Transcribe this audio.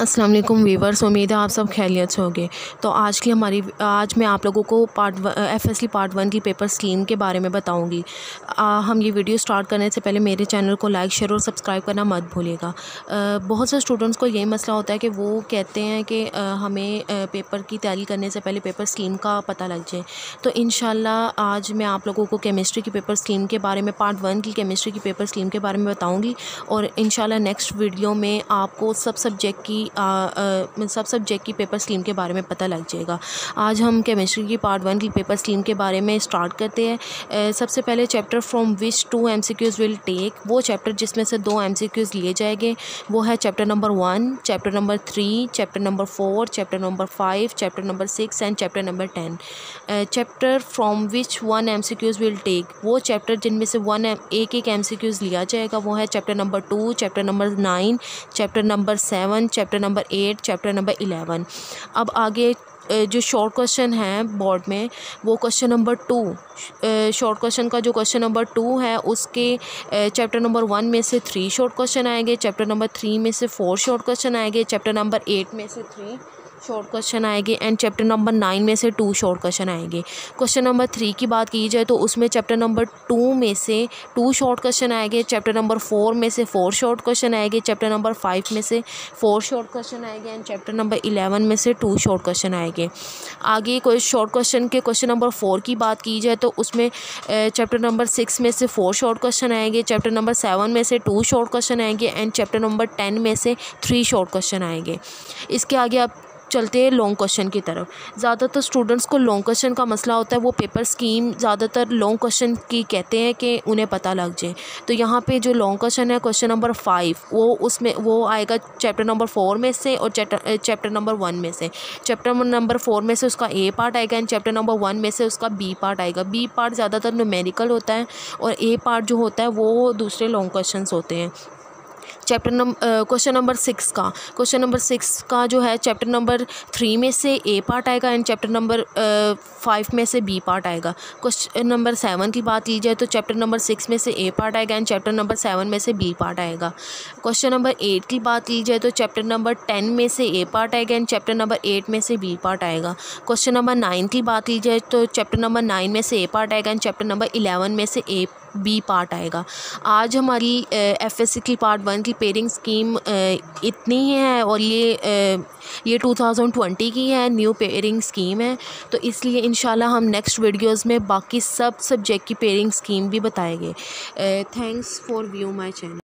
वालेकुम वीवर्स उम्मीद है आप सब खैरियत से होंगे। तो आज की हमारी आज मैं आप लोगों को part F S C part one की पेपर स्कीम के बारे में बताऊँगी। हम ये वीडियो स्टार्ट करने से पहले मेरे चैनल को लाइक शेयर और सब्सक्राइब करना मत भूलिएगा। बहुत से स्टूडेंट्स को यही मसला होता है कि वो कहते हैं कि आ, हमें आ, पेपर की तैयारी करने से पहले पेपर स्कीम का पता लग जाए। तो इन आज मैं आप लोगों को केमिस्ट्री की पेपर स्कीम के बारे में पार्ट वन की केमिस्ट्री की पेपर स्कीम के बारे में बताऊँगी। और इन नेक्स्ट वीडियो में आपको सब सब्जेक्ट की सब सब्जेक्ट की पेपर स्कीम के बारे में पता लग जाएगा। आज हम केमिस्ट्री की पार्ट वन की पेपर स्कीम के बारे में स्टार्ट करते हैं। सबसे पहले chapter from which two M C Qs will take वो चैप्टर जिसमें से दो एम सी क्यूज़ लिए जाएँगे, वो है chapter number one chapter number three chapter number four chapter number five chapter number six and chapter number ten chapter from which one M C Qs will take वो chapter जिनमें से one एक एक M C queues लिया जाएगा, वो है chapter number two chapter number nine chapter number seven chapter number eight, chapter number eleven. अब आगे जो शॉर्ट क्वेश्चन है बोर्ड में, वो question number two short question का जो क्वेश्चन नंबर टू है, उसके चैप्टर नंबर वन में से थ्री शॉर्ट क्वेश्चन आएँगे चैप्टर नंबर थ्री में से फोर शॉर्ट क्वेश्चन आएँगे चैप्टर नंबर एट में से थ्री शॉर्ट क्वेश्चन आएँगे एंड चैप्टर नंबर नाइन में से टू शॉर्ट क्वेश्चन आएँगे क्वेश्चन नंबर थ्री की बात की जाए तो उसमें चैप्टर नंबर टू में से टू शॉर्ट क्वेश्चन आएँगे चैप्टर नंबर फोर में से फोर शॉर्ट क्वेश्चन आएँगे चैप्टर नंबर फाइव में से फोर शॉर्ट क्वेश्चन आएँगे एंड चैप्टर नंबर इलेवन में से टू शॉर्ट क्वेश्चन आएँगे आगे कोई शॉर्ट क्वेश्चन के क्वेश्चन नंबर फोर की बात की जाए तो उसमें चैप्टर नंबर सिक्स में से फोर शॉर्ट क्वेश्चन आएँगे चैप्टर नंबर सेवन में से टू शॉर्ट क्वेश्चन आएँगे एंड चैप्टर नंबर टेन में से थ्री शॉर्ट क्वेश्चन आएँगे इसके आगे आप चलते हैं लॉन्ग क्वेश्चन की तरफ़। ज़्यादातर स्टूडेंट्स को लॉन्ग क्वेश्चन का मसला होता है, वो पेपर स्कीम ज़्यादातर लॉन्ग क्वेश्चन की कहते हैं कि उन्हें पता लग जाए। तो यहाँ पे जो लॉन्ग क्वेश्चन है क्वेश्चन नंबर फाइव वो उसमें, वो आएगा चैप्टर नंबर फोर में से और चैप्टर नंबर वन में से। चैप्टर नंबर फोर में से उसका ए पार्ट आएगा एंड चैप्टर नंबर वन में से उसका बी पार्ट आएगा। बी पार्ट ज़्यादातर न्यूमेरिकल होता है और ए पार्ट जो होता है, वो दूसरे लॉन्ग क्वेश्चन होते हैं। Chapter number question number six का। क्वेश्चन नंबर सिक्स का जो है चैप्टर नंबर थ्री में से ए पार्ट आएगा एंड चैप्टर नंबर फाइव में से बी पार्ट आएगा। क्वेश्चन नंबर सेवन की बात की जाए तो चैप्टर नंबर सिक्स में से ए पार्ट आएगा एंड चैप्टर नंबर सेवन में से बी पार्ट आएगा। क्वेश्चन नंबर एट की बात की जाए तो चैप्टर नंबर टेन में से ए पार्ट आएगा एंड चैप्टर नंबर एट में से बी पार्ट आएगा। क्वेश्चन नंबर नाइन की बात की जाए तो चैप्टर नंबर नाइन में से ए पार्ट आएगा एंड चैप्टर नंबर इलेवन में से ए बी पार्ट आएगा। आज हमारी एफ़ एस सी की पार्ट वन की पेयरिंग स्कीम इतनी ही है और ये ये 2020 की है न्यू पेरिंग स्कीम है। तो इसलिए इन हम नेक्स्ट वीडियोस में बाकी सब सब्जेक्ट की पेरिंग स्कीम भी बताएँगे। Thanks for view my channel